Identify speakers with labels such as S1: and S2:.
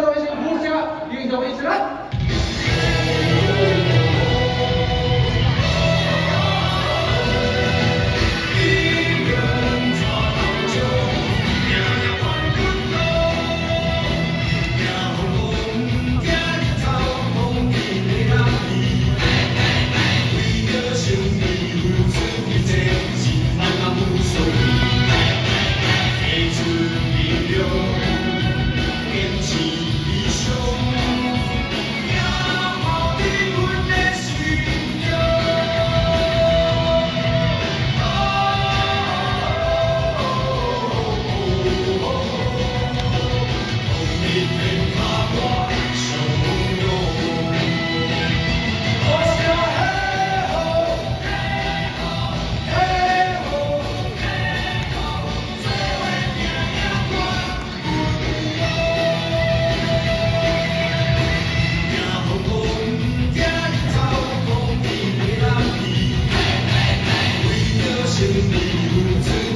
S1: 各位副驾，运动一起 you do.